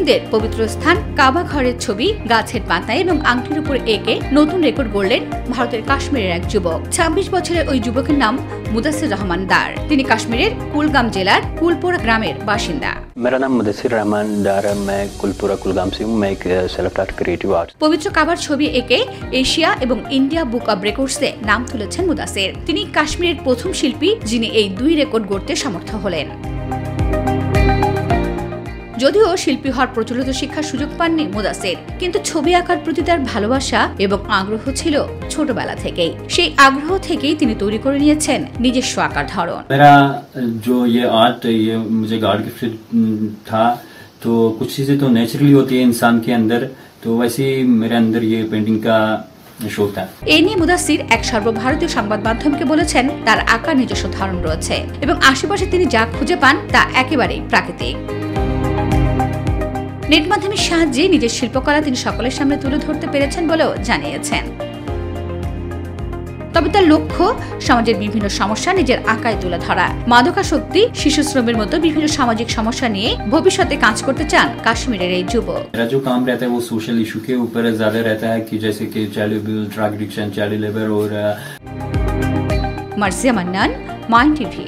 মুসলিমদের পবিত্র স্থান কাবা ঘরের ছবি গাছের পাতায় এবং আংটির উপর এঁকে নতুন রেকর্ড গড়লেন ভারতের কাশ্মীরের এক যুবক ছাব্বিশ বছরের ওই যুবকের নাম মুদাসির রহমান দার তিনি কাশ্মীরের কুলগাম জেলার কুলপোরা গ্রামের বাসিন্দা मेरा नाम मुदसर रहमान डार है मैं कुलपुरा कुलगाम से हूँ मैं एक सेल्फ टाट क्रिएटिव आर्ट পবিত্র কাবার ছবি এঁকে এশিয়া এবং ইন্ডিয়া বুক অব রেকর্ডসে নাম তুলেছেন মুদাসের তিনি কাশ্মীরের প্রথম শিল্পী যিনি এই দুই রেকর্ড গড়তে সমর্থ হলেন যদিও শিল্পী হওয়ার প্রচলিত শিক্ষার সুযোগ পাননি মুদাসের কিন্তু ছবি আঁকার প্রতি তার ভালোবাসা এবং আগ্রহ ছিল ছোটবেলা থেকেই সেই আগ্রহ থেকেই তিনি তৈরি করে নিয়েছেন নিজস্ব আঁকার ধরন मेरा जो ये आर्ट ये मुझे गॉड गिफ्टेड था तो कुछ चीजें तो नेचुरली होती है इंसान के अंदर तो वैसे ही मेरे अंदर ये पेंटिंग का शौक था এ নিয়ে মুদাসির এক সর্বভারতীয় সংবাদ মাধ্যমকে বলেছেন তার আঁকার নিজস্ব ধরন রয়েছে এবং আশেপাশে তিনি যা খুঁজে পান তা একেবারেই প্রাকৃতিক নেট মাধ্যমের সাহায্যে নিজের শিল্পকলা তিনি সকলের সামনে তুলে ধরতে পেরেছেন বলেও জানিয়েছেন তবে তার লক্ষ্য সমাজের বিভিন্ন সমস্যা নিজের আঁকায় তুলে ধরা মাদকাসক্তি শিশু শ্রমের মতো বিভিন্ন সামাজিক সমস্যা নিয়ে ভবিষ্যতে কাজ করতে চান কাশ্মীরের এই যুবক मेरा जो काम रहता है वो सोशल इशू के ऊपर ज्यादा रहता है कि जैसे कि child abuse drug addiction child labour और মার্জিয়া মান্নান মাইন্ড টিভি